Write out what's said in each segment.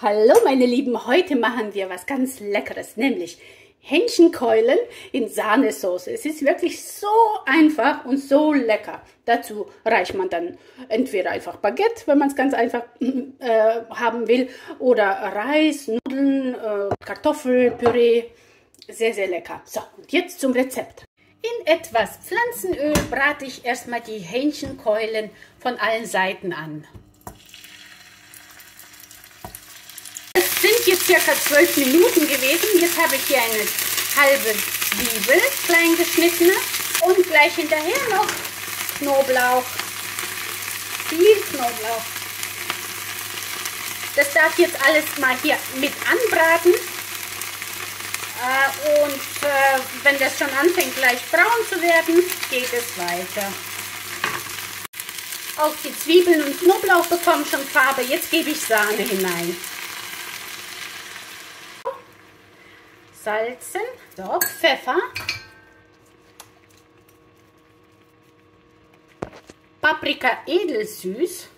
Hallo meine Lieben, heute machen wir was ganz Leckeres, nämlich Hähnchenkeulen in Sahnesoße. Es ist wirklich so einfach und so lecker. Dazu reicht man dann entweder einfach Baguette, wenn man es ganz einfach äh, haben will, oder Reis, Nudeln, äh, Kartoffelpüree. Sehr, sehr lecker. So, und jetzt zum Rezept. In etwas Pflanzenöl brate ich erstmal die Hähnchenkeulen von allen Seiten an. sind jetzt circa zwölf Minuten gewesen. Jetzt habe ich hier eine halbe Zwiebel, klein geschnittene. Und gleich hinterher noch Knoblauch. Viel Knoblauch. Das darf jetzt alles mal hier mit anbraten. Äh, und äh, wenn das schon anfängt gleich braun zu werden, geht es weiter. Auch die Zwiebeln und Knoblauch bekommen schon Farbe. Jetzt gebe ich Sahne hinein. Salzen. So, Pfeffer. Paprika edelsüß.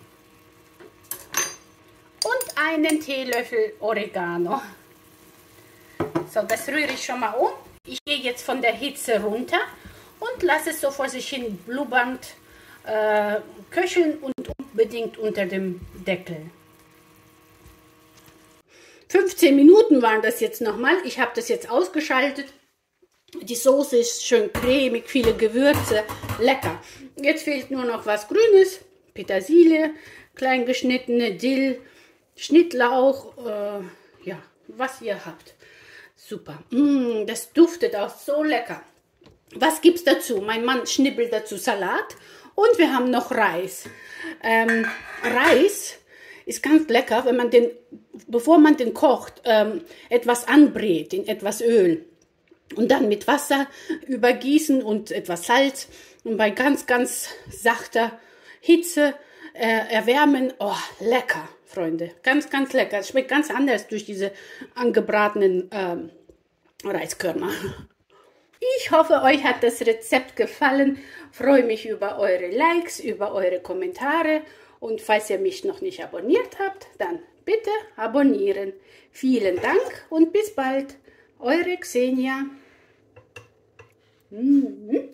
Und einen Teelöffel Oregano. So, das rühre ich schon mal um. Ich gehe jetzt von der Hitze runter und lasse es so vor sich hin blubbernd äh, köcheln und unbedingt unter dem Deckel. 15 Minuten waren das jetzt nochmal. Ich habe das jetzt ausgeschaltet. Die Soße ist schön cremig, viele Gewürze, lecker. Jetzt fehlt nur noch was Grünes, Petersilie, klein geschnittene Dill, Schnittlauch, äh, ja, was ihr habt. Super. Mm, das duftet auch so lecker. Was gibt's dazu? Mein Mann schnippelt dazu Salat und wir haben noch Reis. Ähm, Reis ist ganz lecker, wenn man den, bevor man den kocht, ähm, etwas anbrät in etwas Öl und dann mit Wasser übergießen und etwas Salz und bei ganz, ganz sachter Hitze äh, erwärmen. Oh, lecker, Freunde. Ganz, ganz lecker. Es schmeckt ganz anders durch diese angebratenen ähm, Reiskörner. Ich hoffe, euch hat das Rezept gefallen. Freue mich über eure Likes, über eure Kommentare und falls ihr mich noch nicht abonniert habt, dann bitte abonnieren. Vielen Dank und bis bald. Eure Xenia. Mhm.